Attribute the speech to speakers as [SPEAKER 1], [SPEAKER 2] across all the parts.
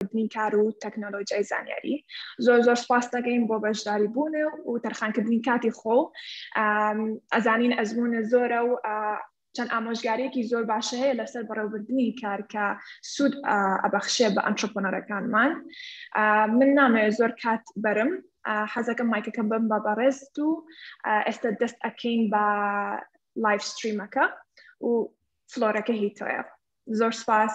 [SPEAKER 1] بەرهەمهێنانکردنی کار و تەکنەلۆجیای زانیاری زۆر زۆر سپاس دەگەین بۆ بەشداری بوون و تەرخانکردنی کاتی خۆ و ئەزانین ئەزمونە زۆرە و چەند ئامۆژگارێکی زۆر باشە هەیە لەسەر بەڕێوبردنی کارکە سوود ئەبەخشێ بە ئەنترۆپۆنەرەکانمان من نامەوێ زۆر کات بەرم حەزەکەم مایکەکەم بم بە بەڕێست و ئێستا دەست ئەکەین بە لایف ستریمەکە و فلۆرەکە هی تۆیە
[SPEAKER 2] زۆر
[SPEAKER 1] سپاس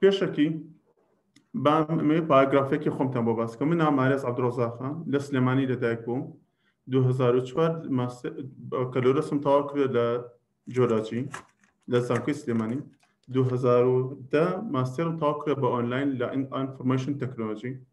[SPEAKER 2] پێشەکی بامێ پاراگرافێکی خۆمتان بۆ باسکە من نامارێز عبدڕۆزاخان لە سلێمانی لەدایک بووم 2004 کەلۆرەسم تەوا کرێت لە جۆراجی لە زانکۆی سلێمانی 2010 ماستێرم تاوا کرێت بە ئۆنلاین لە ئەنفرمشن تەکنۆلۆژی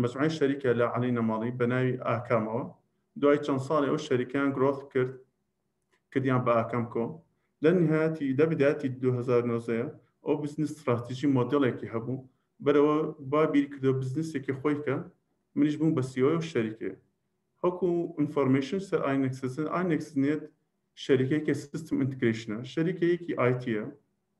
[SPEAKER 2] مەجموعەی شەریکە لە عەلی نەماڵی بە ناوی ئاکامەوە، دوای چەند ساڵی ئەو شەریکەیان گرۆث کرد کردیان بە ئاکام کۆم لە نهایەتی لە بدایەتی دوو هەزار و نۆزدە ەوە ئەو بزنس ستڕاتیژی مۆدێڵێکی هەبوو بەرەوە با بیری کردەوە بزنسێکی خۆی کە منیش بووم بە سی ئۆی ئەو شەریکەیە هەکو ئینفۆرمێشن سەر ئاینەکسسن ئاینەکس نێت شەریکەیەکە سیستم ئینتگرەیشنە شەریکەیەکی ئایتیە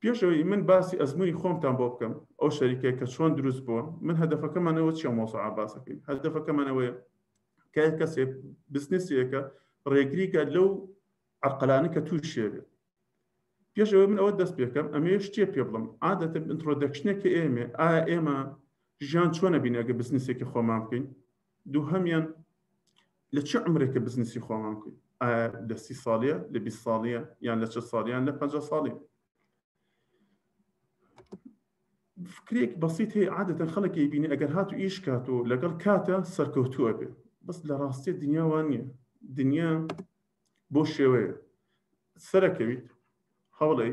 [SPEAKER 2] پێش ئەوەی من باسی ئەزموونی خۆمتان بۆ بکەم ئەو شەریکە کە چۆن دروست بووە من هەدەفەکەمانەوە چیە مۆسەعا باسەکەین هەدەفەکەمانەوەیە کە کەسێ بزنسیەکە ڕێگریکە لەو عقلانە کە توو شێبێت پێش ئەوە من ئەوە دەست پێکەم ئەمێ شتێ پێ بڵم عادەتە ئینترۆدەکشنێک کە ئێمێ ئا ئێمە ژیان چۆنە بینەگە بزنسێکی خۆمان بکەین دووهەمیان لە چ عمرێکە بزنسی خۆمان کوین ئایا لە سی ساڵە لە بی ساڵە یان لە چ ساڵیان لە پ ساڵی فکرێک بەسییت هەیە عادەتەن خەڵکی بینی ئەگەر هاتو ئیش کات و لەگەڵ کاتە سەرکەوتووە بێ بەس لە ڕاستێ دنیاوان نییە دنیا بۆ شێوەیە سەرەکەویت هەوڵی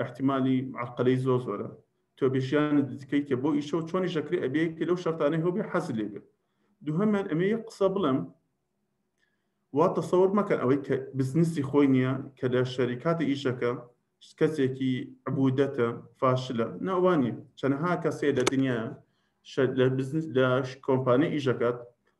[SPEAKER 2] ئەحتیمالی عەرقەلەی زۆر زۆرە تۆ بێژیان دکەی کە بۆ ئیشە و چۆنی ژەکری ئەبێ کە لەو شەرتانەی هەبێ حەز لێ بێت دوهەمان ئەمێ یە قسە بڵم وا تەسەور مەکەن ئەوەی کە بزنسی خۆی نییە کە لە شەریکاتی ئیشەکە کەسێکی عبودەتە فاشلە ناوانی چەنەها کەسێ لە دنیا لە بزنس لە کۆمپانیای ئیشەکەت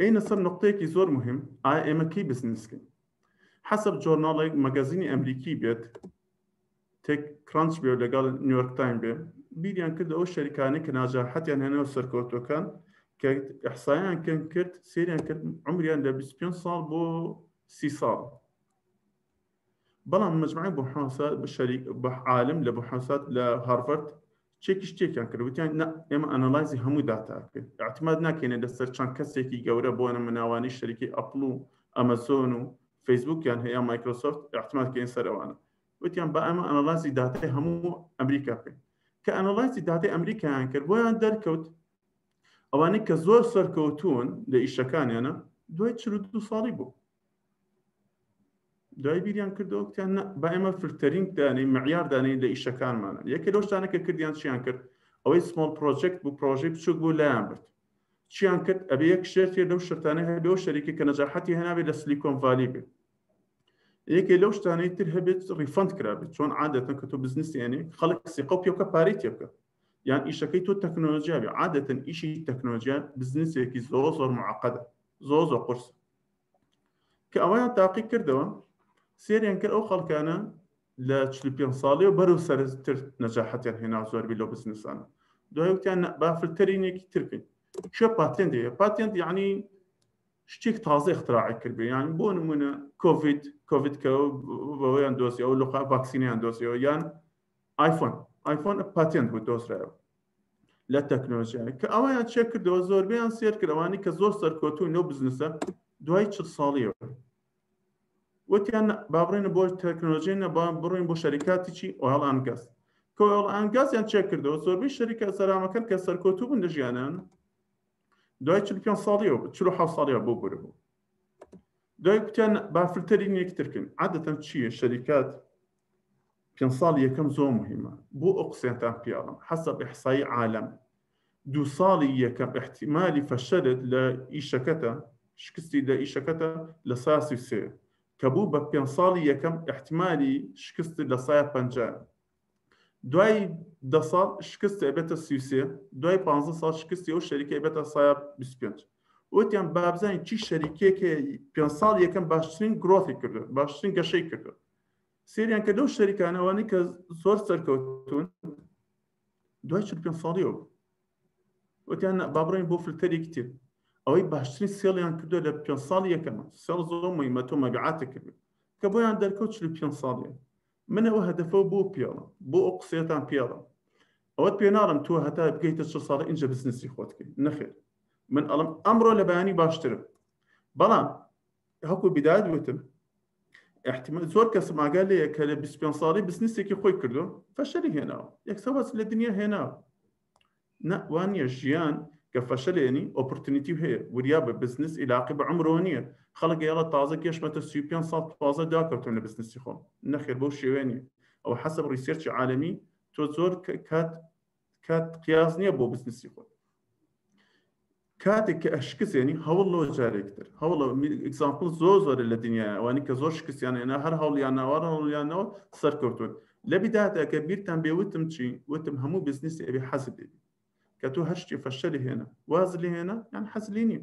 [SPEAKER 2] ئێینە سەر نوقتەیەکی زۆر موهیم، ئایا ئێمە کەی بزنسکەین؟ حەسەب جۆرناڵێک، مەگەزینی ئەمریکی بێت، تێک کرانچ بێ و لەگەڵ نیۆرک تایم بێ، بیریان کردە ئەو شەریکانەی کە ناجاحەتیان هێنا و سەرکەوتووەکان کە ئیحسایان کەن کرد، سەیریان کرد عومریان لە بیست و پێنج ساڵ بۆ سی ساڵە. بەڵام مەجموعەی بوحاسات بشەری بە عالم لە بوحاسات لە هارڤارد چێکی شتێکیان کرد وتیان نا ئێمە ئەنالایزی هەموو داتاکەین اعتماد ناکەینە لەسەر چەند کەسێکی گەورە بۆ نموناوانی شەریکی ئەپڵ و ئەمەزۆن و فەیسبووکیان هەیە مایکرۆسۆفت اعتماد کەین سەر ئەوانە وتیان بە ئەمە ئەنالایزی داتای هەموو ئەمریکا بکەین کە ئەنالایزی داتای ئەمریکایان کرد بۆیان دەرکەوت ئەوانەی کە زۆر سەرکەوتون لە ئیشەکانیانە دوای چ دو ساڵی بوو دوای بیریان کردەوە کتیان با ئێمە فرتەرین دانەی مەعیار دانەی لە ئیشەکانمانە یەکە لەو شتانە کە کردیان چیان کرد ئەوەی سمۆڵ پرۆژێکت بوو پرۆژەی بچوک بوو لایان برد چیان کرد ئەبێ یەک شێرتێ لەو شتانە هەیە لەو شەریکە کە نەجاحەتی هەنابێت لە سلیکۆن ڤالی بێت یەکێ لەو شتانەی تر هەبێت ڕیفند کرابێت چۆن عادەتەن کە تۆ بزنسیێنێ خەڵک سیقە پێوکە پارەی تێبکە یان ئیشەکەی تۆ تەکنۆلۆژیاێ عادەتەن ئیشی تەکنۆلۆژیات بزنسێکی زۆر زۆر معقدە زۆر زۆر قرس کە ئەوەیان تاقی کردەوە سێریان کرد ئەو خەڵکانە لە چل پێ ساڵی و بەرەو سەرتر نەجاحەتیان هێنا زۆربی لەو بزنسانە دوایوتیان بافرتەرینێکی ترکن شێ پاتێن دەیە پاتێن یعنی شتێک تازە اختراعی کردێ یان بۆ نمونە کۆڤید کۆڤید کە بەوەیان دۆزیەوە لقا ڤاکسینیان دۆزیەوە یان آیفۆن آیفۆن پاتێن بوو دۆزرایەوە لە تەکنۆلۆژیا کە ئەویان چێ کردەوە زۆربیان سێر کردوانی کە زۆر سەرکۆتوون لەو بزنسە دوای چ ساڵیەوە وتیان بابڕێنە بۆ تەکنۆلۆژی نەبان بڕین بۆ شەریکاتی چی ئۆڵ ئەنگەس کۆڵ ئەنگازیان چێ کردەوە زۆربەی شەریکە سەرامەکەن کە سەرکۆتوو بن لە ژیانان دوای چ پێ ساڵیەوە چ ح ساڵیە بۆ بەر بوو دوای کوتیان بافرتەری نێکترکن عادەتەن چییە شەریکات پێنج ساڵی یەکەم زۆر موهیمە بۆ ئەو قسەیەتان پیاڵم حەسەب ئیحسایی عالەم دوو ساڵی یەکەم ئیحتیمالی فەشەلت لە ئیشەکەتە شکستی لە ئیشەکەتە لە سا سی و سێ کە بوو بە پێنج ساڵی یەکەم ئیحتیمالی شکست لە سایە پەنجا دوای دە ساڵ شکست ئەبێتە سی و سێ دوای پانزە ساڵ شکستی ئەو شەریکە ئەبێتە سایە بیست پێنج وتیان بابزانین چی شەریکێک هەیە پێنج ساڵ یەکەم باشترین گرۆثی کردو باشترین گەشەی کردو سریان کە لەو شەریکان ئەوانەی کە زۆر سەرکەوتون دوای چ پێ ساڵیەوە وتیان با بڕین بۆ فلتەری کتێ ئەوەی باشترین سێڵیان کردو لە پێ ساڵی یەکەمە سێڵ زۆر مهمە تۆ مەبعاتە کرد کە بۆیان دەرکەوت چ پێ ساڵیە من ئەوە هەدەفە بۆ پێڵە بۆ ئەو قسێتان پێڵە ئەوەت پێ ناڵم تۆ هەتا بگەیتە چ ساڵ ئینجا بزنسی خۆتکەی نەخێت من ئەڵم ئەمڕۆ لە بەیانی باشترم بەڵام هەکو بیداد وتم احتمال زۆر کەسم ئاگا لێ کە لە 25 ساڵی بزنسێکی خۆی کردو فەشەلی هێناوە یەکسەوەس لە دنیا هێناوە نەوانە ژیان کە فەشەلێنی ئۆپرتنیتی هەیە وریا بە بزنس عیلاقی بە عمرۆ نییە خەڵک ئێڵە تازە گەشتمەتە 35 ساڵ تازە داکەوتن لە بزنسی خۆم نەخێر بەو شێوێنی ئەو حەسب ڕیسێرچی عالمی تۆ زۆر کات کات قیاز نییە بۆ بزنسی خۆت کاتێک کە ئەشکسێنی هەوڵ لۆ جارێکتر هەوڵە ئەگزامپل زۆر زۆر لە دنیا ئەوانی کە زۆر شکستیان هێنا هەر هەوڵیان ناوەڕ هەوڵیانەوە سەرکەوتون لە بیداتە کە بیرتان بێ وتم چی وتم هەموو بزنسی ئەبێ حەزب دێبی کە تۆ هەشتی فەشەلی هێنا واز لێ هێنا یان حەزلی نیە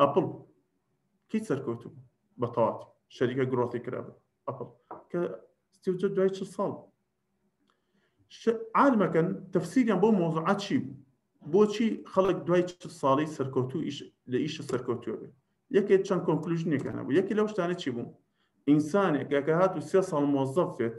[SPEAKER 2] ئەپڵ کەی سەرکەوت بوو بە تەواتی شەریکە گرۆتی کرا بوو ئەپڵ کە ستیوجە دوای چ ساڵ عالمەکەن تەفسیریان بۆ مۆزعات چی بوو بۆچی خەڵک دوای چ ساڵی سەرکەوتو لە ئیشە سەرکەوتوە بێت یەکێ چەند کۆنکلژنێکانە بوو یەکی لەو شتانە چی بوو ئینسانێک گەکە هات و سێ ساڵ مۆزەف بێت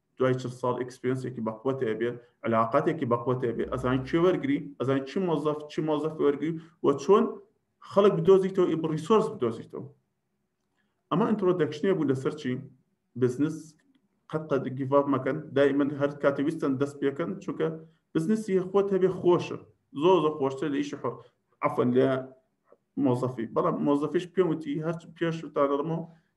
[SPEAKER 2] دوای چل ساڵ ئکسپرینسێکی بەقوەت ئەبێ علااقاتێکی بەقوەت ئەبێ ئەزانین چێ وەرگری ئەزانین چی مۆزەف چی مۆزەف وەرگری و چۆن خەڵک بدۆزیتەوە ئی بڕیسۆرس بدۆزیتەوە ئەمە ئەنترۆدەکشنێ بوو لەسەر چی بزنس قەت قەت گیڤاپ مەکەن دایمەن هەر کاتی ویستن دەست پێکەن چونکە بزنسی خۆت هەبێ خۆشە زۆر زۆر خۆشتر لە ئیشی حۆر عفن لە مۆزەفی بەڵام مۆزەفیش پێم وتی هەر پێش تاگەڕمەوە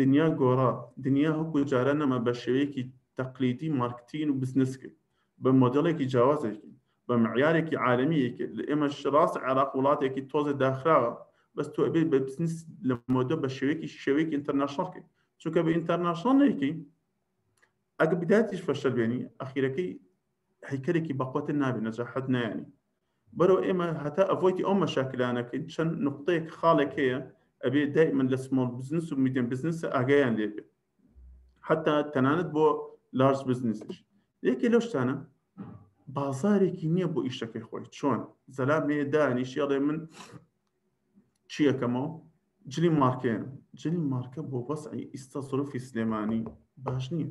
[SPEAKER 2] دنیا گۆڕا، دنیا هەکو جاران نەما بە شێوەیەکی تەقلیدی مارکتین و بزنس کرد بە مۆدێڵێکی جیاواز ئەیکرد بە معیارێکی عالەمی ئەیکرد لە ئێمەش ڕاستە عێراق وڵاتێکی تۆزێ داخراوە بەس تۆ ئەبێت بە بزنس لە مۆدە بە شێوەیەکی شێوەیەکی ئینتەرناشناڵ کرد چونکە بە ئینتەرناشناڵ نەیکەی ئەگە بداتیش فەشەل بێنی ئەخیرەکەی هیکەرێکی بەقوەتە نابێت نەجاحەت نایانی بەرەو ئێمە هەتا ئەڤۆیتی ئەو مەشاکلانەکەین چەند نقطەیەک خاڵێک هەیە ئەبێ دایمن لە سمۆڵ بزنس و میدیەم بزنس ئاگایان لێبێت حتا تەنانەت بۆ لارس بزنسش یەکێ لەو شتانە بازارێکی نییە بۆ ئیشەکەی خۆی چۆن زەلام هەیە دانیشیڵێ من چیەکەمەوە جلی مارکێن جلی مارکە بۆ بەسعی ئیستا سرفی سلێمانی باش نییە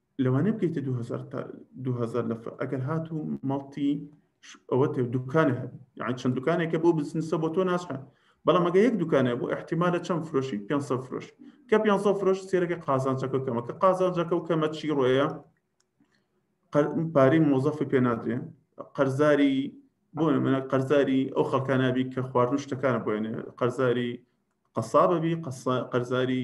[SPEAKER 2] لەوانەیە بکەیتە دو هەزار تا دو هەزار لە فە- ئەگەر هات و مەڵتی ش- ئەوە تێ دوکانە هەبێ یان چەند دوکانێکە بۆ بزنسە بۆ تۆ ناچە بەڵام ئەگە یەک دوکانە بۆ احتیمالە چەند فرۆشی 500 فرۆش کە 500 فرۆش سێرەکە قازانجەکە کەمە کە قازانجەکە و کەمە چی ڕۆیە قەر- پارەی مۆزەفی پێ نادرێ قەرزاری بۆ منە قەرزاری ئەو خەڵکانابی کە خواردن شتەکانە بۆێنێ قەرزاری قەسابەبی قەسا- قەرزاری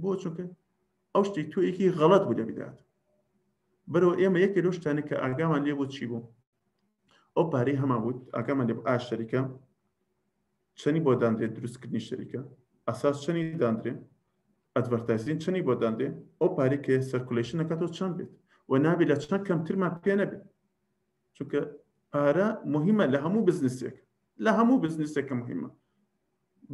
[SPEAKER 2] بۆ چونکە ئەو شتی تۆیەکی غەڵەت بوو لە بدات بەرەوە ئێمە یەکێ لەو شتانە کە ئاگامان لێ بۆ چی بوو ئەو پارەی هەمان بوو ئاگامان لێ ئاش شەریکە چەنی بۆ داندرێت دروستکردنی شەریکە ئەساس چەنی داندرێ ئەدڤەرتایزین چەنی بۆ داندرێ ئەو پارەی کە سەرکولشن نەکاتەوە چەند بێت و نابێت لە چەند کەمترمان پێ نەبێت چونکە پارە مهمە لە هەموو بزنسێک لە هەموو بزنسێکە مهمە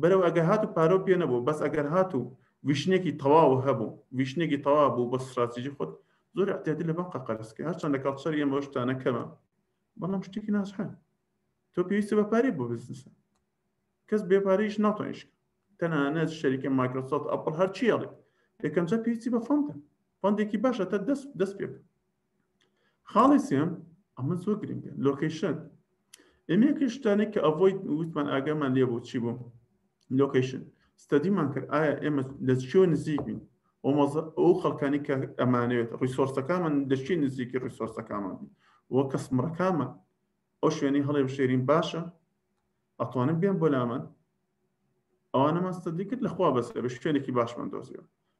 [SPEAKER 2] بەرەو ئەگەر هات و پارەو پێ نەبوو بەس ئەگەر هات و ویشنێکی تەواو هەبوو ویشنێکی تەوا بوو بە سراتیجی خۆت زۆر احتیاتی لە بەنقە قەرزکە هەرچەند لە کاڵچەر ئێمە شتانە کەمە بەڵام شتێکی ناسحن تۆ پێویستە بە پارەی بۆ بزنسە کەس بێپارەیش ناتۆنیش تەنانەت شەریکە مایکرۆسۆفت ئەپڵ هەرچیڵێ یەکەمجار پێویستی بە فەندە فەندێکی باشە تا دەست دەست پێ خاڵی سێم ئەمە زۆر گرنگە لۆکیشن ئێمە یەکە شتانێک کە ئەڤۆی وتمان ئاگامان لێ بۆ چی بوو لۆکیشن ستەدیمان کرد ئایا ئێمە لە چۆ نزیک بین ئەو خەڵکانی کە ئەمانەوێت ڕیسۆرسەکانمان دەچی نزیکی ڕیسۆرسەکانمان بین وە کەسمڕەکانمان ئەو شوێنی هەڵێ بشێرین باشە ئەتوانم بێن بۆ لامان ئەوانەمان ستەدی کرد لەخوا بەسەر بە شوێنێکی باشمان دۆزیەوە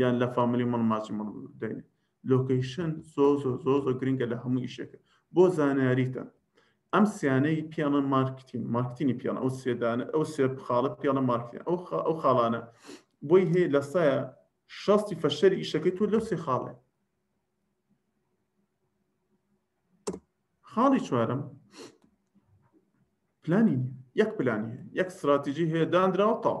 [SPEAKER 2] یان لە فاملی ماڵ ماچی ماڵ دەین لۆکەیشن زۆر زۆر زۆر زۆر گرنگە لە هەموو ئیشێکە بۆ زانیاریتان ئەم سیانەی پیانە مارکتین مارکتینی پیانە ئەو سێدانە ئەو سێ خاڵە پیانە مارکتین ئەو ئەو خاڵانە بۆی هەیە لە سایە شەستی فەشەری ئیشەکەی تۆ لەو سێ خاڵێ خاڵی چوارم پلانی یەک پلانی یەک استراتیژی هەیە دانراوە تاو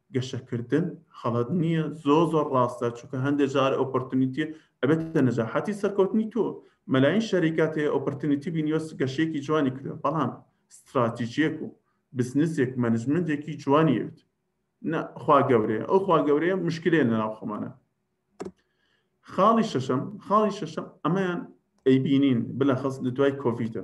[SPEAKER 2] گەشەکردن خەڵەت نییە زۆ زۆر ڕاستە چونکە هەندێک جار ئۆپۆرتنیتی ئەبێتە نەجاحاتی سەرکەوتنی تۆ مەلاین شەریکات هەیە ئۆپۆرتنیتی بینیۆس گەشەیەکی جوانی کردوە بەڵام ستراتیژیەک و بزنسێک مەنجمنتێکی جوانی ئەوێت نە خوا گەورەیە ئەو خوا گەورەیە مشکلێن لەناو خۆمانە خاڵی شەشەم خاڵی شەشەم ئەمەیان ئەیبینین بلەخەست لە دوای کۆڤیدە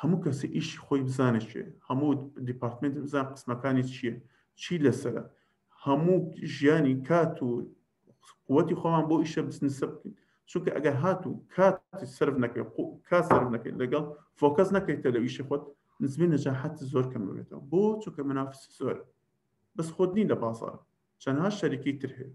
[SPEAKER 2] هەموو کەسی ئیشی خۆی بزانێت چێ هەموو دیپارتمنت بزان قسمەکانی چییە چی لەسرە هەموو ژیانی کات و قوتی خۆمان بۆ ئیشە بزنسە بکەین چونکە ئەگەر هاتوو کات سرف نەکەی کات سرف نەکەیت لەگەڵ فۆکەس نەکەیتە لە ئیشی خۆت نزمی نەجاحەت زۆر کەم بێتەوە بۆ چونکە منافسی زۆر بەس خۆت نی لە بازار چەنها شەریکی تر هەیە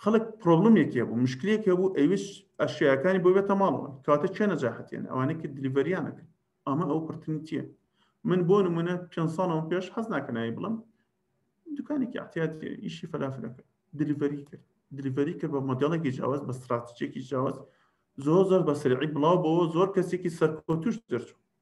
[SPEAKER 2] خەڵک پرۆبلمێک هەبوو مشکلێک هەبوو ئەویست ئەشیاکانی بۆ بێتە ماڵەوە کاتە چێ نەجاحەتێن ئەوانەی کرد دلیڤەریانەکە ئەمە ئەو پرتنی چیە من بۆ نمونە پێ ساڵەوە پێش حەز ناکەنایی بڵم دوکانێکی احتیات ئیشی فەلافلەکە دلیڤەری کرد دلیڤەری کرد بە مۆدلێکی جیاواز بە استراتژێکی جیاواز زۆر زۆر بە سرعی بڵاو بەوە زۆر کەسێکی سەرکۆتوش دەرچوو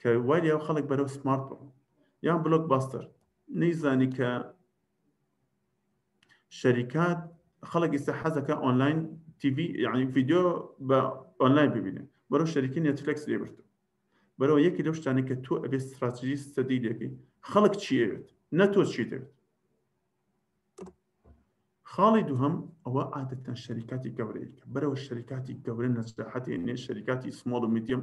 [SPEAKER 2] کە وای لێ خەڵک بەرەو سمارت بڕ یان بلۆک باستەر نەیزانی کە شەریکات خەڵک ئیستا حەزەکە ئۆنلاین تیV یعنی ڤیددیو بە ئۆنلاین ببینێ بەرەو شەریکی نێتفلکس لێ برد بەرەوە یەکی لەو شتانی کە تۆ ئەبێ استراتژی سەدی لەکەی خەڵک چیەوێت نە تۆ چی دەوێت خاڵی دووهم ئەوە عادەتەن شەریکاتی گەورەیەکە بەرەوە شەریکاتی گەورە نەجداحەتی نێ شەریکاتی سمۆڵ و میدیەم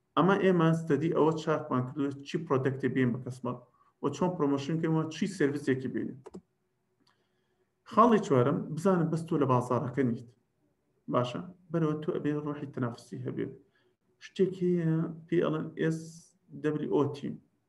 [SPEAKER 2] ئەما ئێمە ستەدی ئەوە چاکمان کردوە چی پرۆدەکتێ بێن بە کەسمەڕ و چۆن پرۆمۆشن کەین و چی سێرڤیسێکی بێنین. خاڵی چوارەم، بزانە بەس تۆ لە بازاڕەکە نیت. باشە بەرەوە تۆ ئەبێ ڕۆحی تەنافسی هەبێت. شتێک هەیە پێی ئەڵێن SWOT.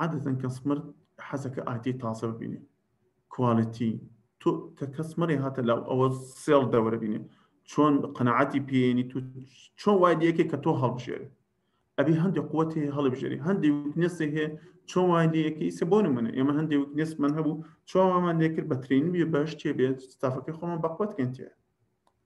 [SPEAKER 2] عادەتەن کەس مرد حەزەکە ئایتی تازە ببینێ کوالێتی تۆ کە کەس مەێ هاتە لاو ئەوە سێڵ دەوەرە بینێ چۆن قەنەعاتی پێێنی تو چۆن وای یەکێ کە تۆ هەڵبژێری ئەبی هەندێک قوت هەیە هەڵبژێری هەندێک نسێ هەیە چۆن وای یەکەی سە بۆ منە ئێمە هەندێک نسمان هەبوو چۆنمان لێکرد بەترین بێ بەش تێ بێت ستافەکە خۆمان بەقوت کەنتێ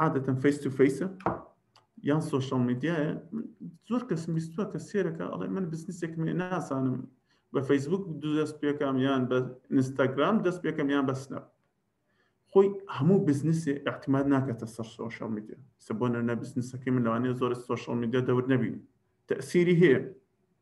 [SPEAKER 2] عادەتەن فەیس تو فەیسە یان سوۆشال میدیایە زۆر کەسم بیستوە کە سێرەکە ئەڵێ من بزنسێک نازانم بە فەیسبوک دەست پێکم یان بە ئینستاگرام دەست پێکم یان بەسنە خۆی هەموو بزنسی احتمال ناکەتە سەر سوۆشال میدیا سە بۆ نە بزنسەکەی من لەوانێ زۆر سوۆشال میدیا دەور نەبین تەسیری هەیە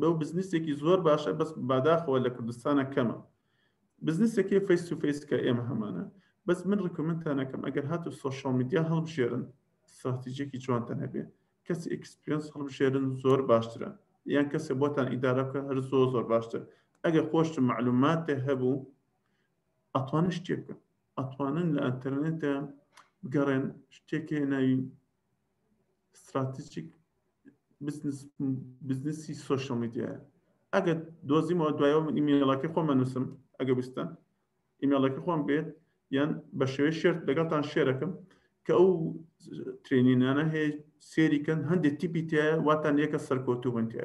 [SPEAKER 2] بەو بزنسێکی زۆر باشە بەس باداخەوە لە کوردستانە کەمە بزنسەکەی فەیس و فەیسکە ئێمە هەمانە بەس من ڕکمنتانەکەم ئەگەر هات و سۆشال میدیا هەڵبژێرن ساتیجێکی جوانتان هەبێ کەسی ئەکسپرینس هەڵبژێرن زۆر باشترە یان کەسێ بۆتان ئیدارەکە هەر زۆ زۆر باشتر ئەگەر خۆشتم معلوماتێ هەبوو ئەتوانن شتێکە ئەتوانن لە ئەتەرنێتە بگەڕێن شتێکێ ناوی ستراتیجیک بزنسی سوۆشل میدیایە ئەگەر دۆزیمەوە دوایەوە من ئیمێڵەکە خۆمە نووسم ئەگە بستە ئیمێڵەکە خۆم بێت یان بە شێوەی شێرت لەگەڵتان شێرەکەم کە ئەو ترێنینانە هەیە سێریکەن هەندێک تیپی تایە واتان یەکە سەرکۆتوبنتە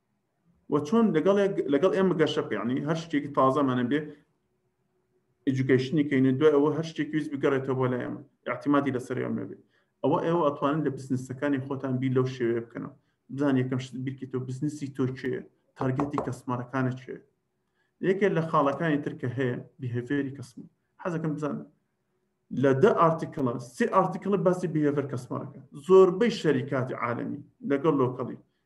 [SPEAKER 2] و چۆن لەگەڵ لەگەڵ ئێمە گەشە بکەنی هەر شتێکی تازەمانە بێ ئەجوکیشنی کەین دوای ئەوە هەر شتێکی ویست بگەڕێتەوە بۆ لای ئێمە احتیمادی لەسەر ئێمە نەبێت ئەوە ئێوە ئەتوانن لە بزنسەکانی خۆتان بی لەو شێوەیە بکەنەوە بزان یەکەم شت بیرکی تۆ بزنسی تۆ چێ تارگەتی کەسمارەکانە چێ یەکێ لە خاڵەکانی تر کە هەیە بهێفێری کەسم حەزەکەم بزان لە دە ئارتیکڵە سێ ئارتیکڵە باسی بهێڤەر کەسمارەکە زۆربەی شەریکاتی عاالمی لەگەڵ لۆکەڵی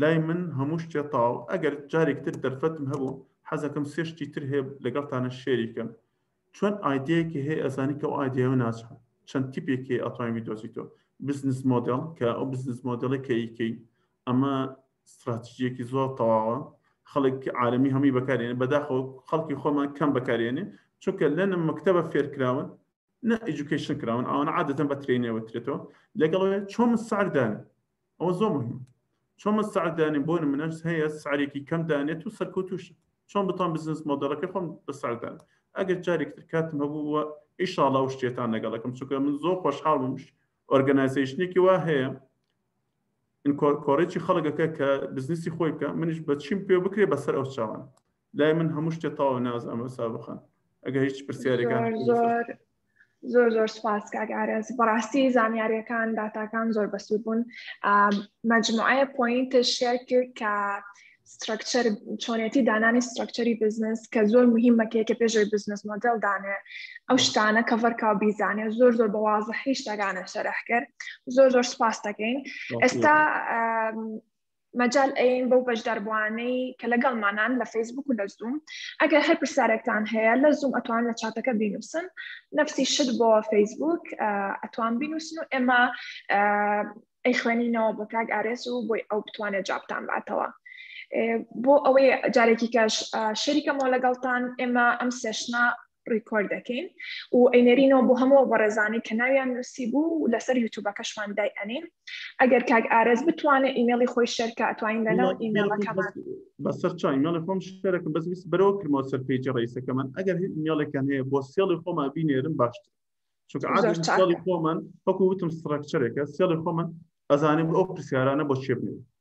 [SPEAKER 2] لای من هەموو شتێ تەواو ئەگەر جارێک تر دەرفەتم هەبوو حەزەکەم سێ شتی تر هەیە لەگەڵتانە شێری کەم چۆن ئایدیایەکی هەیە ئەزانی کە ئەو ئایدیایە ناچم چەند تیپێک هەیە ئەتوانی بیدۆزی تۆ بزنس مۆدێڵ کە ئەو بزنس مۆدێڵی کە ئیکەی ئەمە استراتیژیەکی زۆر تەواوە خەڵک عالمی هەمووی بەکارێنێ بەداخەوە خەڵکی خۆمان کەم بەکارێنێ چونکە لەنە مەکتتەبە فێرکراون نە ئیجوکیشن کراون ئەوان عادەتەن بە ترینەوەترێتەوە لەگەڵ چۆن ساردان ئەوە زۆر مهمە چۆن من سعر دانێن بۆ نمونەش هەیە سعرێکی کەم دانێت و سەرکەوتوش چۆن بتان بزنس مۆدەلەکە خۆم بە سعردان ئەگەر جارێکتر کاتم هەبووە ئیشاڵا و شتێتان لەگەڵەکەم چونکە من زۆر خۆشحاڵمش ئۆرگەنایزیشنێکی وا هەیە کۆرێکی خەڵگەکە کە بزنسی خۆی بکە منیش بە چیم پێ بکرێ بەسەر ئەو چاوان لای من هەموو شتێ تاو ناز ئەمە سابقان ئەگە هیچ پرسیارێکان
[SPEAKER 1] زۆر زۆر زۆر سپاس کاگارێز بەڕاستی زانیاریەکان داتاکان زۆر بەسوود بوون مەجموعەیە پوینت شێر کرد کە سترکچەر چۆنێتی دانانی سترکچەری بزنس کە زۆر مهمەکەیەکە پێشەوەی بزنس مۆدل دانێ ئەو شتانە کە ڤەرکا بیزانێ زۆر زۆر بەوازە هیچ دەگانە شەرح کرد زۆر زۆر سپاس دەکەین ئێستا مەجال ئەیەین بەو بەشداربووانەی کە لەگەڵمانان لە فەیسبوک و لە زووم ئەگەر هەر پرسیارێکتان هەیە لە زووم ئەتوان لە چاتەکە بینوسن نفسی شت بۆ فەیسبوک ئەتوان بینوسن و ئێمە ئەی خوێنینەوە بۆ کاک ئارێز و بۆی ئەو بتوانێت جابتان باتەوە بۆ ئەوەی جارێکی کەش شەریکەمەوە لەگەڵتان ئێمە ئەم سێشنە ڕیکۆرد دەکەین و ئەینەرینەوە بۆ هەموو بەڕێزانانی کە ناویان نووسی بوو و لەسەر یوتوبەکەشمان دای ئەنین ئەگەر کاک ئارەز بتوانێت ئیمێڵی خۆی شەرکە ئەتوانین لەناو ئیمێڵەکەمان
[SPEAKER 2] بەسەر چا ئیمێڵی خۆم شەرەکە بەس ویست بەرەوە کردمەوە سەر پێجی ڕیسەکەمان ئەگەر ئیمێڵێکان هەیە بۆ سێڵی خۆما بینێرم باشتر چونکە عادی خۆمان وەکو وتم سڕکچەرێکە سێڵی خۆمان ئەزانم ئەو پرسیارانە بۆ چێبنێت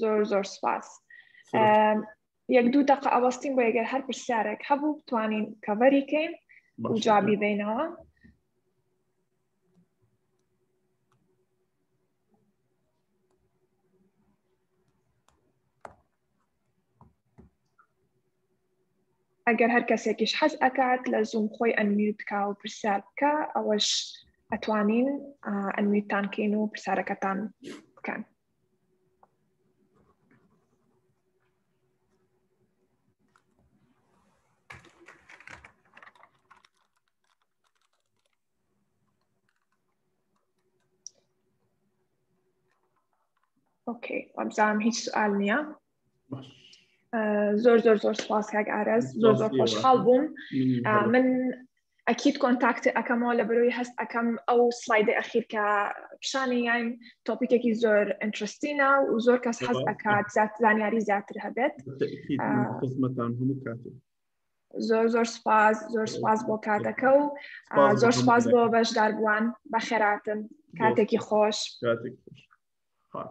[SPEAKER 1] زۆر زۆر سپاس یەک دوو دەقە ئەوەستین بۆ یەگەر هەر پرسیارێک هەبوو بتوانین کەڤەری کەین و جوابی بینەوە ئەگەر هەر کەسێکیش حەز ئەکات لە زووم خۆی ئەنمیوت کا و پرسیار بکە ئەوەش ئەتوانین ئەنمیوتتان کەین و پرسیارەکەتان بکەن ئۆکەی ئەمزانام هیچ سوال نییە زۆر زۆر زۆر سپاس کاک ئارەز زۆر زۆر خۆشحاڵ بووم من ئەکییت کۆنتاکت ئەەکەمەوە لە بەرەوەی هەست ئەەکەم ئەو سلایدە ئەخیر کە پیشانی یان تۆپیکێکی زۆر ئەنترستینە و زۆر کەس حەز ئەکات زیات زانیاری زیاتر هەبێت
[SPEAKER 2] خزمەتان هەموو کاتێک
[SPEAKER 1] زۆر زۆر سپاس زۆر سپاس بۆ کاتەکە و زۆر سپاس بۆ بەشدار بووان بە خێراتن کاتێکی خۆش
[SPEAKER 2] کاتێکی خۆش